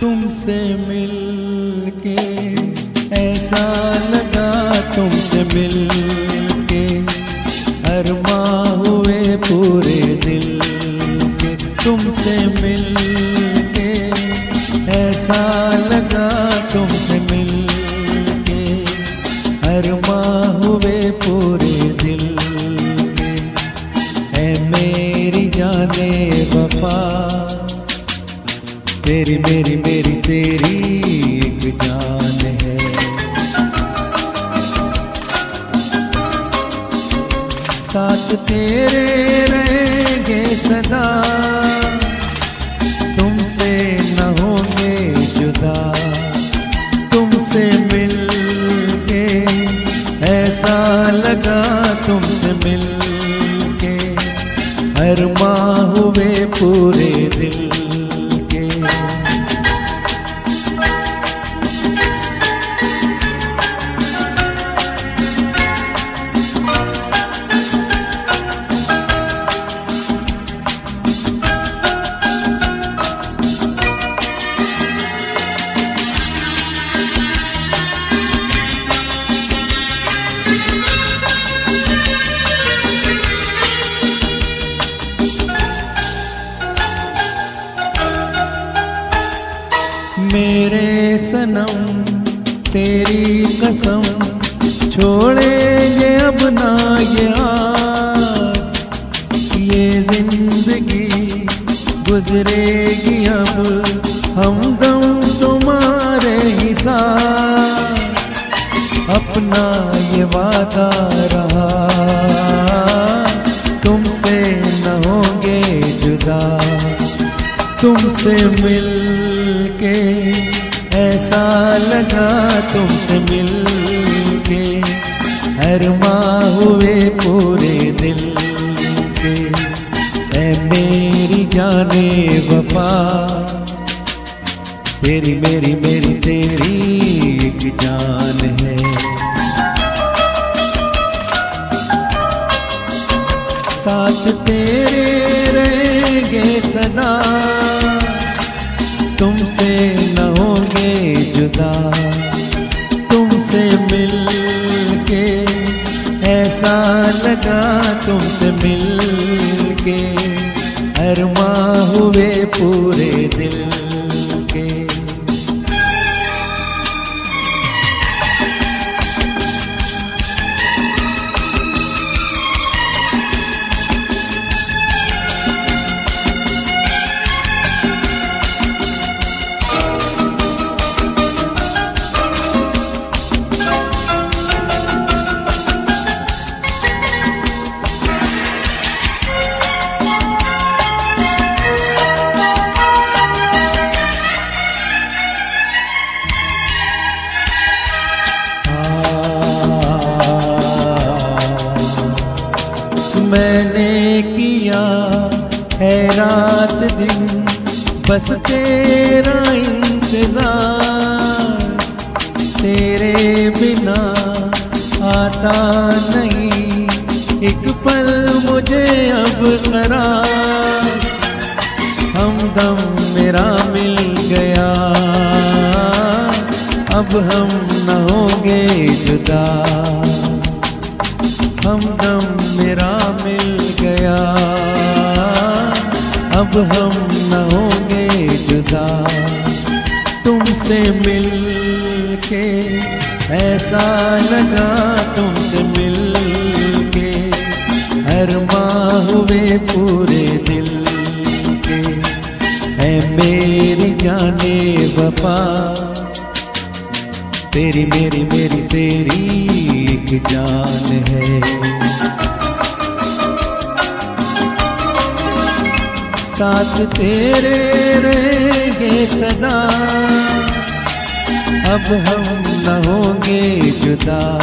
तुमसे मिल के ऐसा लगा तुमसे मिल तेरी, मेरी मेरी, तेरी एक जान है। साथ तेरे रहेंगे सदा, तुमसे न होंगे जुदा। तुमसे मिल के ऐसा लगा तुमसे मिल के हर माँ हुए पूरे दिल। मेरे सनम, तेरी कसम छोड़ेंगे अब ना ये हाथ ये ज़िंदगी गुजरेगी अब हमदम तुम्हारे ही साथ। अपना ये वादा रहा, तुमसे न होंगे जुदा। तुमसे मिल के ऐसा लगा तुमसे मिल के हर माह हुए पूरे दिल के। ऐ मेरी जाने वफा। तेरी मेरी मेरी तेरी एक जान है। साथ तेरे रहेंगे सदा तुमसे न होंगे जुदा। तुमसे मिल के ऐसा लगा तुमसे मिल के अरमा हुए पूरे दिल के। है रात दिन, बस तेरा इंतज़ार। तेरे बिना आता नहीं, एक पल मुझे अब करार हमदम मेरा मिल गया। अब हम न होंगे जुदा। हमदम मेरा मिल गया। अब हम न होंगे जुदा। तुमसे मिल के ऐसा लगा तुमसे मिल के हर माह हुए पूरे दिल के। है मेरी जाने वफा। तेरी मेरी मेरी तेरी एक जान है। साथ तेरे रहेंगे सदा। अब हम न होंगे जुदा।